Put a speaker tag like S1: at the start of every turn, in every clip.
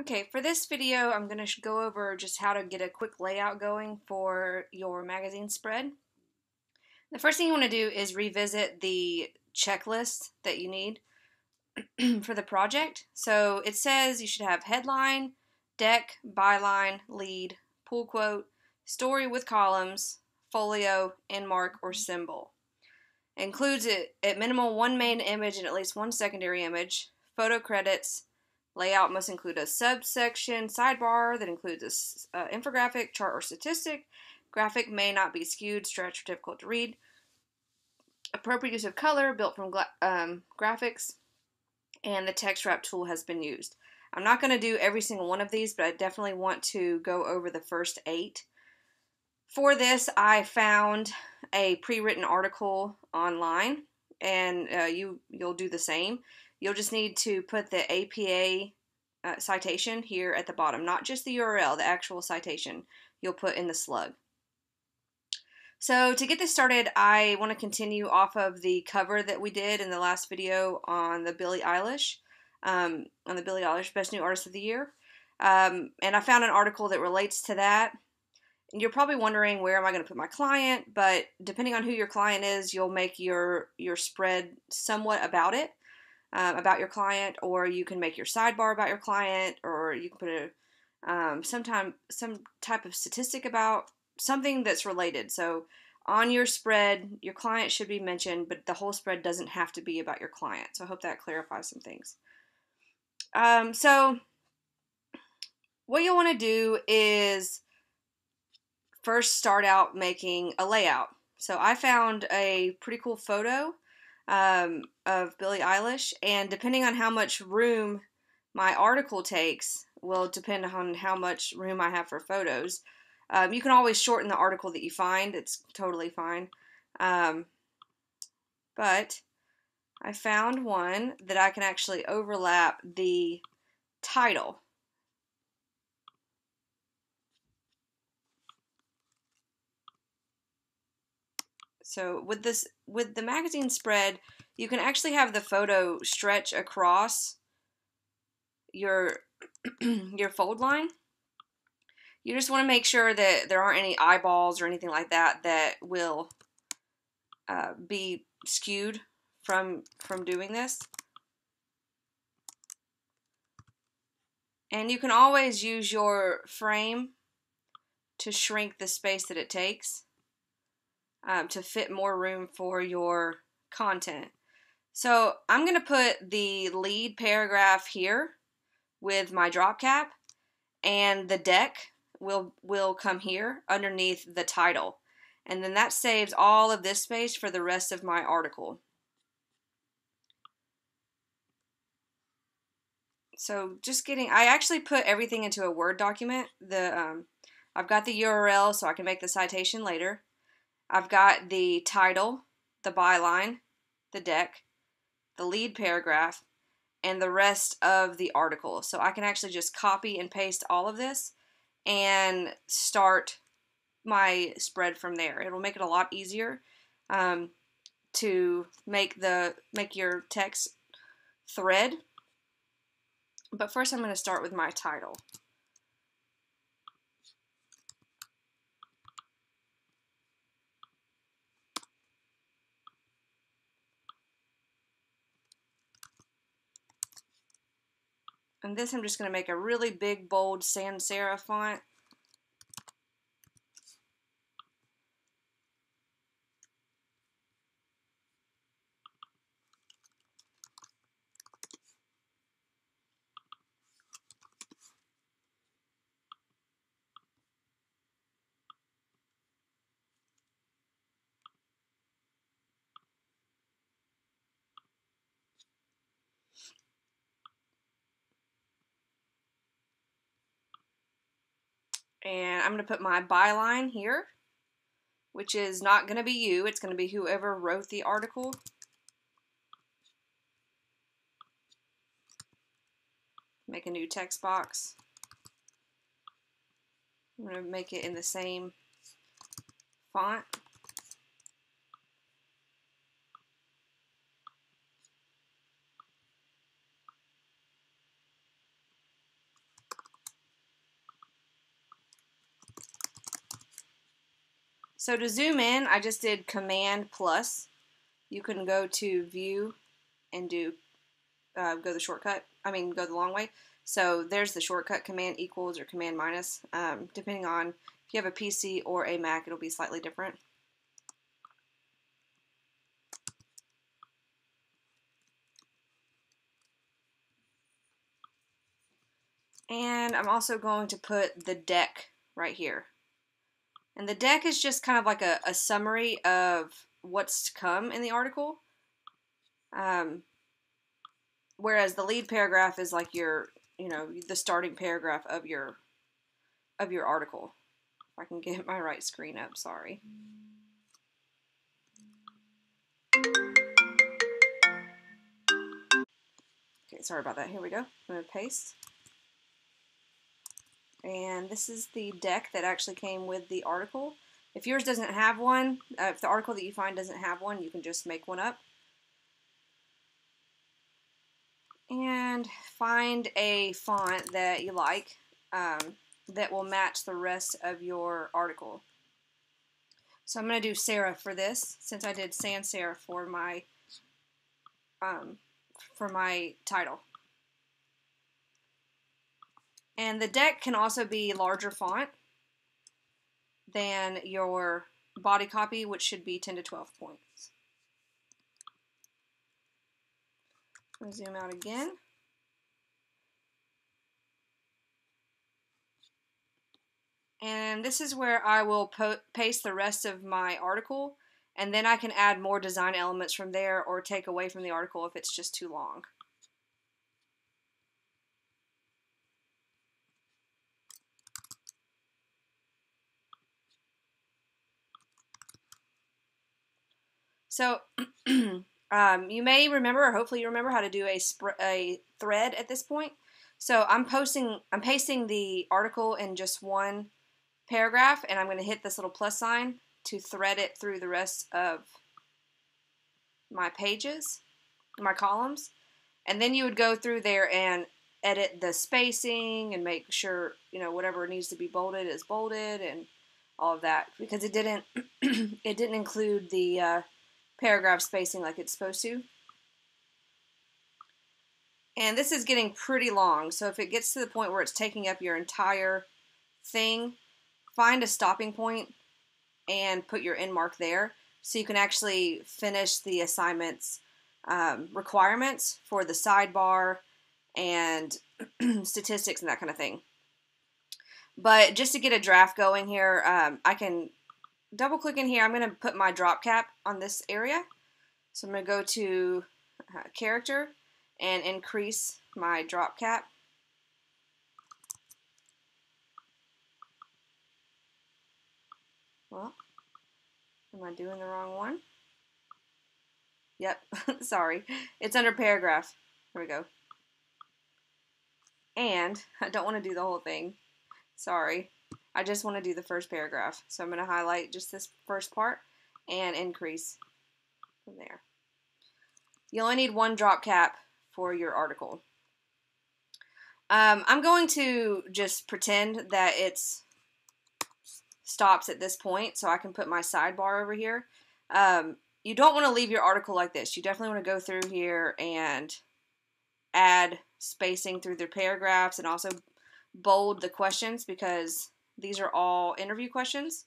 S1: Okay, for this video, I'm going to go over just how to get a quick layout going for your magazine spread. The first thing you want to do is revisit the checklist that you need for the project. So it says you should have headline, deck, byline, lead, pull quote, story with columns, folio, end mark, or symbol. Includes it at minimum one main image and at least one secondary image, photo credits, Layout must include a subsection sidebar that includes an uh, infographic, chart, or statistic. Graphic may not be skewed, stretched, or difficult to read. Appropriate use of color built from um, graphics, and the text wrap tool has been used. I'm not going to do every single one of these, but I definitely want to go over the first eight. For this, I found a pre-written article online, and uh, you you'll do the same. You'll just need to put the APA uh, citation here at the bottom, not just the URL, the actual citation you'll put in the slug. So to get this started, I want to continue off of the cover that we did in the last video on the Billie Eilish, um, on the Billie Eilish Best New Artist of the Year. Um, and I found an article that relates to that. And you're probably wondering where am I going to put my client, but depending on who your client is, you'll make your your spread somewhat about it um, about your client, or you can make your sidebar about your client, or you can put a um, sometime some type of statistic about something that's related. So on your spread, your client should be mentioned, but the whole spread doesn't have to be about your client. So I hope that clarifies some things. Um, so what you'll want to do is first start out making a layout. So I found a pretty cool photo um, of Billie Eilish, and depending on how much room my article takes, will depend on how much room I have for photos. Um, you can always shorten the article that you find; it's totally fine. Um, but I found one that I can actually overlap the title. So with this, with the magazine spread, you can actually have the photo stretch across your your fold line. You just want to make sure that there aren't any eyeballs or anything like that that will uh, be skewed from from doing this. And you can always use your frame to shrink the space that it takes um, to fit more room for your content. So I'm going to put the lead paragraph here with my drop cap and the deck will will come here underneath the title. And then that saves all of this space for the rest of my article. So just getting, I actually put everything into a Word document. The um, I've got the URL so I can make the citation later. I've got the title, the byline, the deck, the lead paragraph, and the rest of the article. So I can actually just copy and paste all of this and start my spread from there. It'll make it a lot easier um, to make the make your text thread. But first I'm going to start with my title. And this I'm just going to make a really big, bold sans serif font. And I'm going to put my byline here, which is not going to be you. It's going to be whoever wrote the article. Make a new text box. I'm going to make it in the same font. So to zoom in, I just did Command plus. You can go to View and do uh, go the shortcut. I mean, go the long way. So there's the shortcut Command equals or Command minus. Um, depending on if you have a PC or a Mac, it'll be slightly different. And I'm also going to put the deck right here. And the deck is just kind of like a, a summary of what's to come in the article. Um, whereas the lead paragraph is like your, you know, the starting paragraph of your of your article. If I can get my right screen up, sorry. Okay, sorry about that. Here we go. I'm going to paste. And this is the deck that actually came with the article. If yours doesn't have one, uh, if the article that you find doesn't have one, you can just make one up. And find a font that you like um, that will match the rest of your article. So I'm going to do Serif for this, since I did sans serif for my um, for my title. And the deck can also be larger font than your body copy, which should be 10 to 12 points. zoom out again. And this is where I will paste the rest of my article, and then I can add more design elements from there or take away from the article if it's just too long. So um, you may remember, or hopefully you remember, how to do a, a thread at this point. So I'm posting, I'm pasting the article in just one paragraph, and I'm going to hit this little plus sign to thread it through the rest of my pages, my columns. And then you would go through there and edit the spacing and make sure, you know, whatever needs to be bolded is bolded and all of that because it didn't it didn't include the uh, paragraph spacing like it's supposed to. And this is getting pretty long, so if it gets to the point where it's taking up your entire thing, find a stopping point and put your end mark there so you can actually finish the assignment's um, requirements for the sidebar and statistics and that kind of thing. But just to get a draft going here, um, I can double click in here. I'm going to put my drop cap on this area. So I'm going to go to uh, character and increase my drop cap. Well, am I doing the wrong one? Yep, sorry. It's under paragraph. Here we go. And I don't want to do the whole thing. Sorry. I just want to do the first paragraph. So I'm going to highlight just this first part and increase from there. You only need one drop cap for your article. Um, I'm going to just pretend that it's stops at this point so I can put my sidebar over here. Um, you don't want to leave your article like this. You definitely want to go through here and add spacing through the paragraphs and also bold the questions because these are all interview questions.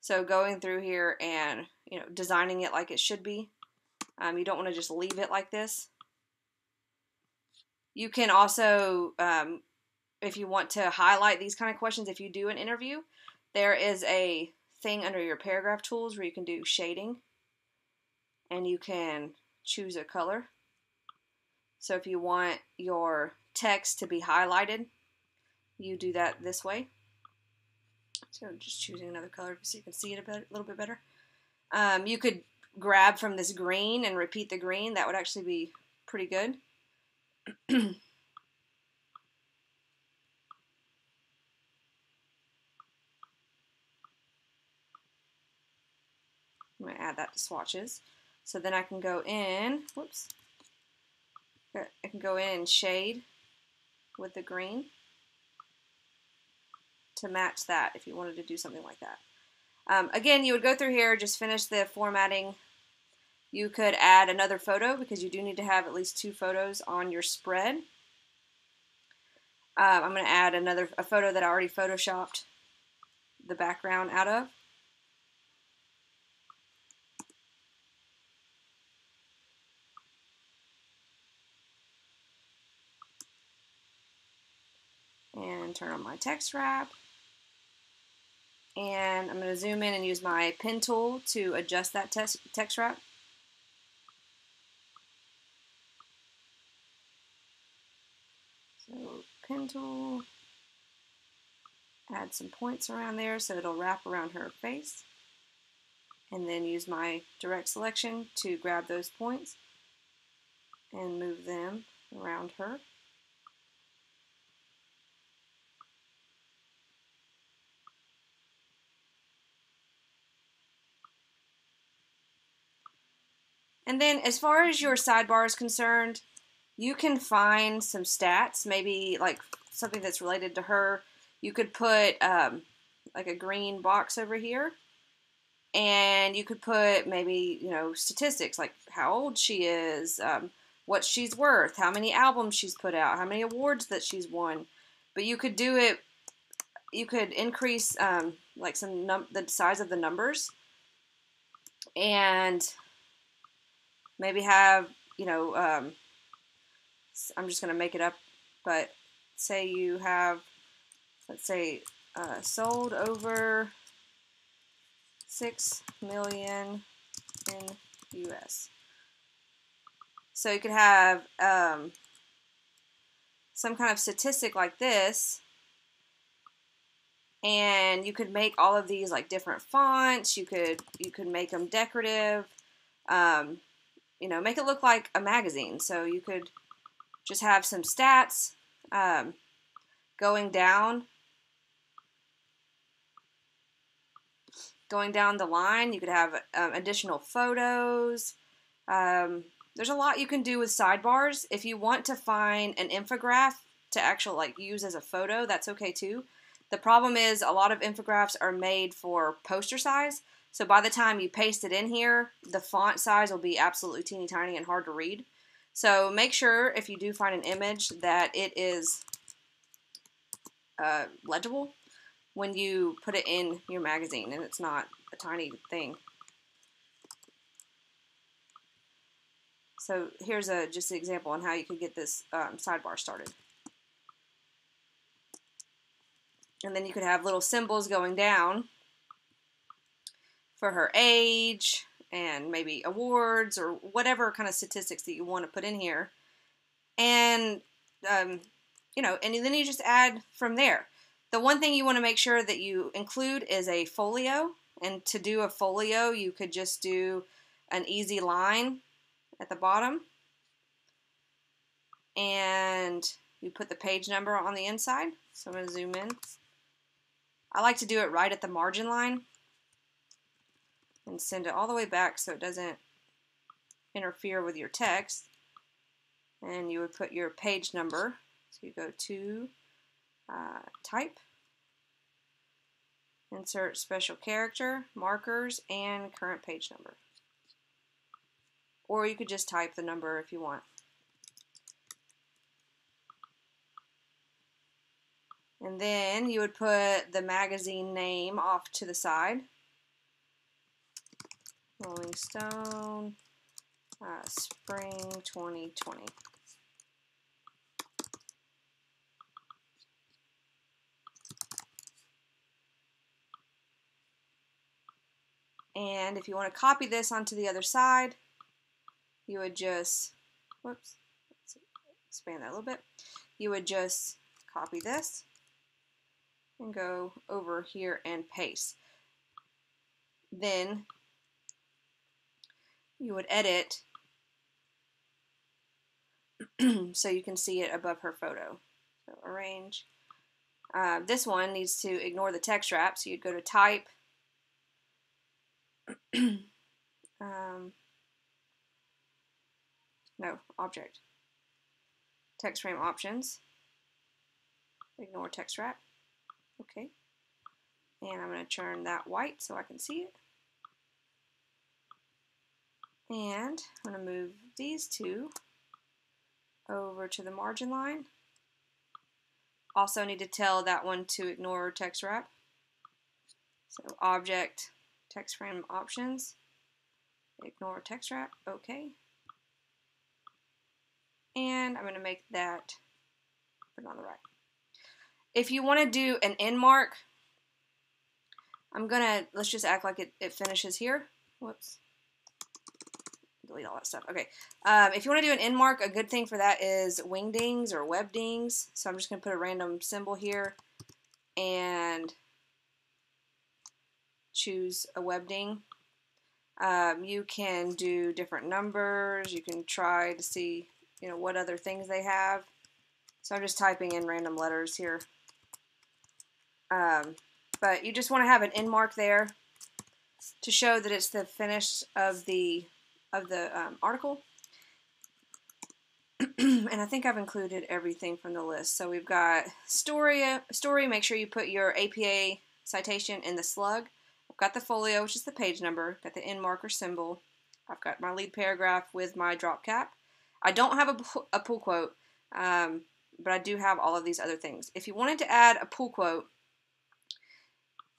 S1: So going through here and you know designing it like it should be. Um, you don't want to just leave it like this. You can also, um, if you want to highlight these kind of questions, if you do an interview, there is a thing under your paragraph tools where you can do shading and you can choose a color. So if you want your text to be highlighted, you do that this way. So just choosing another color so you can see it a, bit, a little bit better. Um, you could grab from this green and repeat the green. That would actually be pretty good. I'm going to add that to swatches. So then I can go in, whoops, I can go in shade with the green to match that if you wanted to do something like that. Um, again, you would go through here, just finish the formatting. You could add another photo because you do need to have at least two photos on your spread. Um, I'm going to add another a photo that I already photoshopped the background out of. And turn on my text wrap. And I'm going to zoom in and use my pen tool to adjust that text, wrap. So pen tool, add some points around there so it'll wrap around her face. And then use my direct selection to grab those points and move them around her. And then as far as your sidebar is concerned, you can find some stats, maybe like something that's related to her. You could put um, like a green box over here, and you could put maybe you know statistics like how old she is, um, what she's worth, how many albums she's put out, how many awards that she's won. But you could do it. You could increase um, like some the size of the numbers, and maybe have you know um, I'm just going to make it up, but say you have, let's say, uh, sold over 6 million in US. So you could have um, some kind of statistic like this, and you could make all of these like different fonts. You could you could make them decorative. Um, you know, make it look like a magazine. So you could just have some stats um, going down. Going down the line, you could have um, additional photos. Um, there's a lot you can do with sidebars. If you want to find an infograph to actually like use as a photo, that's okay too. The problem is a lot of infographics are made for poster size. So by the time you paste it in here, the font size will be absolutely teeny tiny and hard to read. So make sure if you do find an image that it is uh, legible when you put it in your magazine and it's not a tiny thing. So here's a just an example on how you could get this um, sidebar started. And then you could have little symbols going down for her age, and maybe awards or whatever kind of statistics that you want to put in here. And, um, you know, and then you just add from there. The one thing you want to make sure that you include is a folio. And to do a folio, you could just do an easy line at the bottom. And you put the page number on the inside. So I'm going to zoom in. I like to do it right at the margin line and send it all the way back so it doesn't interfere with your text. And you would put your page number. So you go to uh, type, insert special character, markers, and current page number. Or you could just type the number if you want. And then you would put the magazine name off to the side. Rolling Stone, uh, Spring 2020. And if you want to copy this onto the other side, you would just, whoops, expand that a little bit. You would just copy this and go over here and paste. Then you would edit so you can see it above her photo. So arrange. Uh, this one needs to ignore the text wrap, so you'd go to type, um, no, object, text frame options, ignore text wrap, okay. And I'm going to turn that white so I can see it. And I'm going to move these two over to the margin line. Also need to tell that one to ignore text wrap. So object, text frame options, ignore text wrap, okay. And I'm going to make that, put it on the right. If you want to do an end mark, I'm going to, let's just act like it, it finishes here. Whoops delete all that stuff. Okay, um, if you want to do an end mark, a good thing for that is wingdings or webdings. So I'm just going to put a random symbol here and choose a webding. Um, you can do different numbers. You can try to see, you know, what other things they have. So I'm just typing in random letters here. Um, but you just want to have an end mark there to show that it's the finish of the of the um, article. and I think I've included everything from the list. So we've got story, story. Make sure you put your APA citation in the slug. I've got the folio, which is the page number. Got the end marker symbol. I've got my lead paragraph with my drop cap. I don't have a, a pull quote, um, but I do have all of these other things. If you wanted to add a pull quote,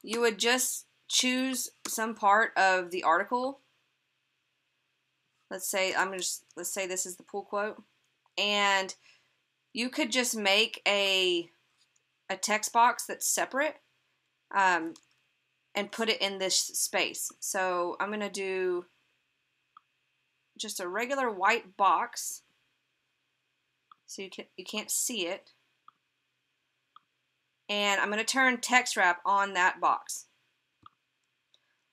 S1: you would just choose some part of the article let's say I'm just let's say this is the pull quote. And you could just make a a text box that's separate um, and put it in this space. So I'm gonna do just a regular white box. So you, can, you can't see it. And I'm going to turn text wrap on that box.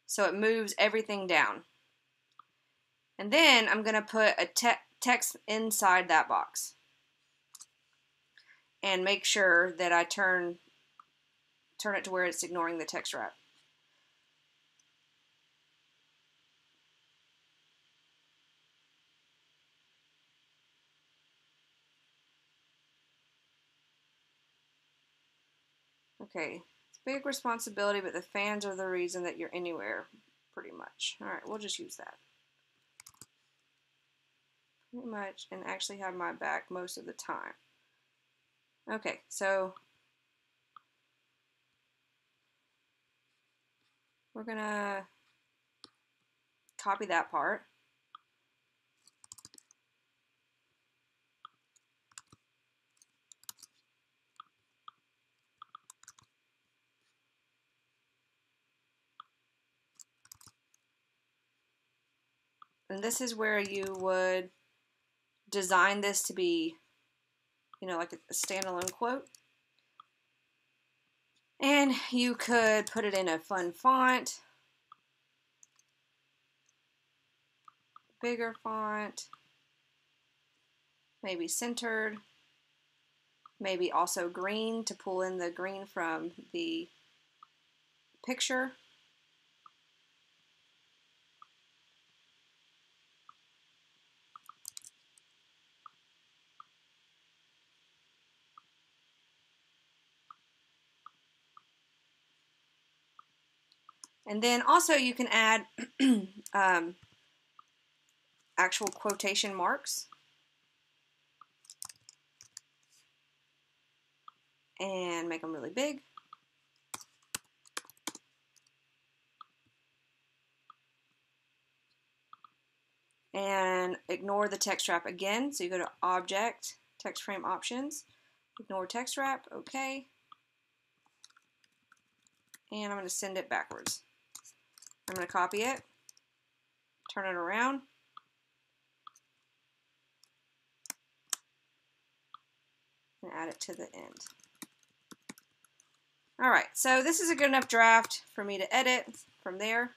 S1: So it moves everything down and then I'm going to put a te text inside that box. And make sure that I turn turn it to where it's ignoring the text wrap. Okay, it's big responsibility, but the fans are the reason that you're anywhere, pretty much. All right, we'll just use that pretty much and actually have my back most of the time. Okay, so we're going to copy that part. And this is where you would design this to be, you know, like a standalone quote. And you could put it in a fun font, bigger font, maybe centered, maybe also green to pull in the green from the picture. And then also you can add um, actual quotation marks. And make them really big. And ignore the text wrap again. So you go to Object, Text Frame Options, ignore text wrap, okay. And I'm going to send it backwards. I'm going to copy it, turn it around, and add it to the end. All right, so this is a good enough draft for me to edit from there.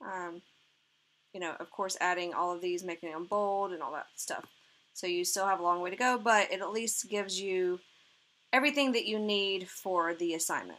S1: Um, you know, of course, adding all of these, making them bold and all that stuff. So you still have a long way to go, but it at least gives you everything that you need for the assignment.